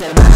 said